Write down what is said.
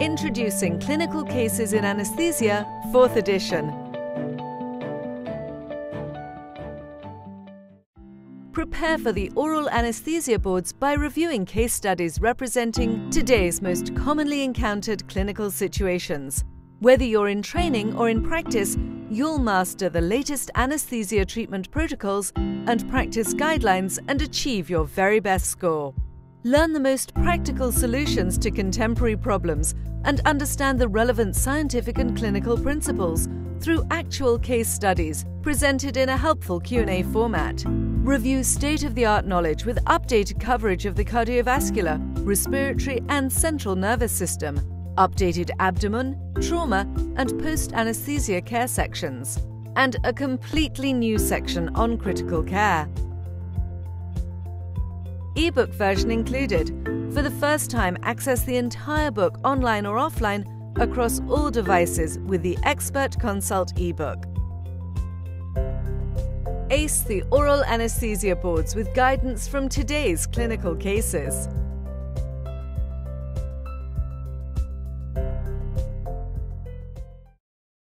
Introducing Clinical Cases in Anesthesia, 4th edition. Prepare for the oral anesthesia boards by reviewing case studies representing today's most commonly encountered clinical situations. Whether you're in training or in practice, you'll master the latest anesthesia treatment protocols and practice guidelines and achieve your very best score. Learn the most practical solutions to contemporary problems and understand the relevant scientific and clinical principles through actual case studies presented in a helpful Q&A format. Review state-of-the-art knowledge with updated coverage of the cardiovascular, respiratory and central nervous system, updated abdomen, trauma and post-anesthesia care sections, and a completely new section on critical care ebook version included. For the first time, access the entire book online or offline across all devices with the Expert Consult ebook. Ace the oral anesthesia boards with guidance from today's clinical cases.